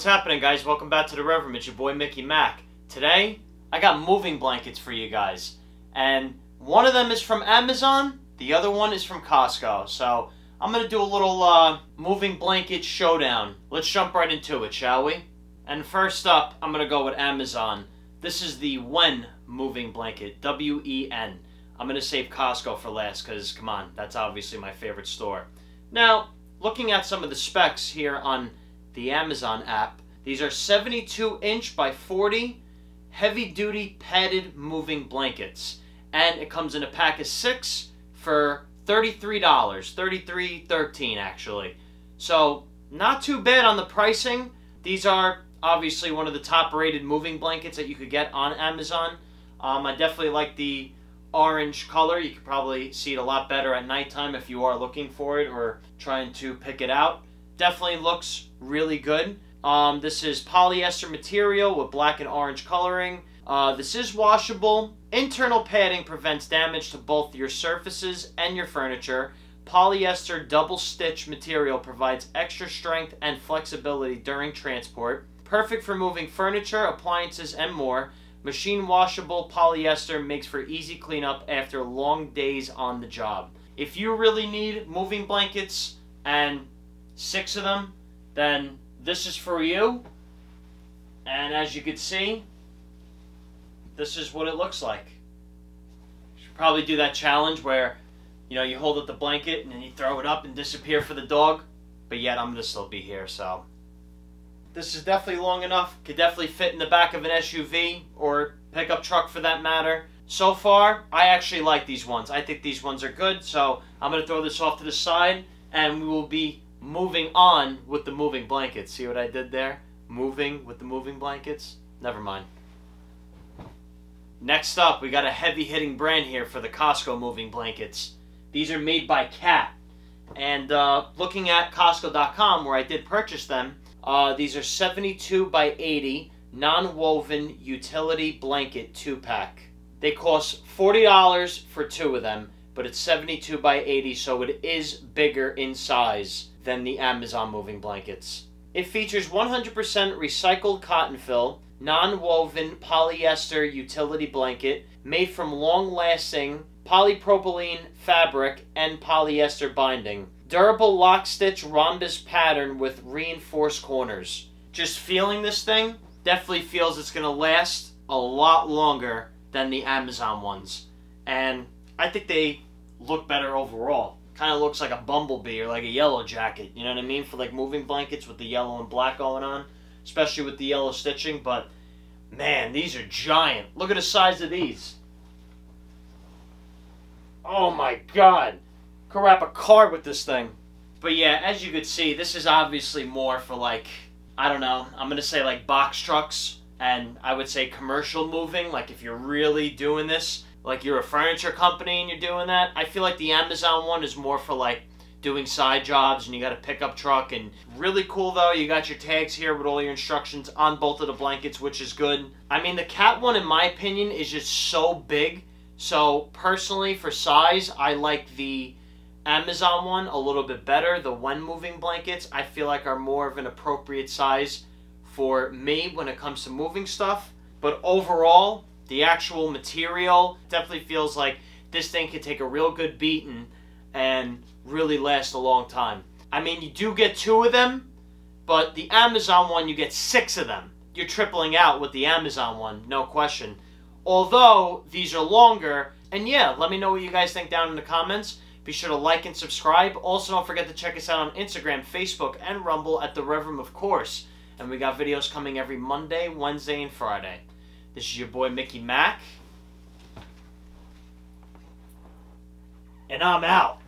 what's happening, guys? Welcome back to the Rev Room. It's your boy Mickey Mack. Today, I got moving blankets for you guys. And one of them is from Amazon, the other one is from Costco. So, I'm going to do a little uh, moving blanket showdown. Let's jump right into it, shall we? And first up, I'm going to go with Amazon. This is the Wen moving blanket, W E N. I'm going to save Costco for last because, come on, that's obviously my favorite store. Now, looking at some of the specs here on the Amazon app, these are 72 inch by 40 heavy duty padded moving blankets. And it comes in a pack of six for $33. $33.13 actually. So, not too bad on the pricing. These are obviously one of the top rated moving blankets that you could get on Amazon. Um, I definitely like the orange color. You could probably see it a lot better at nighttime if you are looking for it or trying to pick it out. Definitely looks really good. Um, this is polyester material with black and orange coloring. Uh, this is washable. Internal padding prevents damage to both your surfaces and your furniture. Polyester double stitch material provides extra strength and flexibility during transport. Perfect for moving furniture, appliances, and more. Machine washable polyester makes for easy cleanup after long days on the job. If you really need moving blankets and six of them, then this is for you. And as you can see, this is what it looks like. You should probably do that challenge where, you know, you hold up the blanket and then you throw it up and disappear for the dog. But yet I'm going to still be here, so this is definitely long enough. Could definitely fit in the back of an SUV or pickup truck for that matter. So far, I actually like these ones. I think these ones are good. So I'm going to throw this off to the side and we will be moving on with the moving blankets. See what I did there? Moving with the moving blankets? Never mind. Next up, we got a heavy hitting brand here for the Costco moving blankets. These are made by Cat. And uh, looking at Costco.com, where I did purchase them, uh, these are 72 by 80 non-woven utility blanket two pack. They cost $40 for two of them, but it's 72 by 80, so it is bigger in size than the Amazon moving blankets. It features 100% recycled cotton fill, non-woven polyester utility blanket made from long-lasting polypropylene fabric and polyester binding. Durable lock stitch rhombus pattern with reinforced corners. Just feeling this thing definitely feels it's going to last a lot longer than the Amazon ones. And I think they look better overall. Kind of looks like a bumblebee or like a yellow jacket, you know what I mean? For like moving blankets with the yellow and black going on, especially with the yellow stitching. But man, these are giant. Look at the size of these. Oh my god. Could wrap a car with this thing. But yeah, as you could see, this is obviously more for like, I don't know, I'm going to say like box trucks and I would say commercial moving. Like if you're really doing this, like you're a furniture company and you're doing that. I feel like the Amazon one is more for like doing side jobs and you got a pickup truck and really cool though. You got your tags here with all your instructions on both of the blankets which is good. I mean the cat one in my opinion is just so big. So personally for size i like the amazon one a little bit better. The Wen moving blankets i feel like are more of an appropriate size for me when it comes to moving stuff. But overall the actual material definitely feels like this thing could take a real good beating and really last a long time. I mean, you do get two of them, but the Amazon one, you get six of them. You're tripling out with the Amazon one, no question. Although, these are longer, and yeah, let me know what you guys think down in the comments. Be sure to like and subscribe. Also, don't forget to check us out on Instagram, Facebook, and Rumble at The Rev Room, of course. And we got videos coming every Monday, Wednesday, and Friday. This is your boy, Mickey Mack. And I'm out.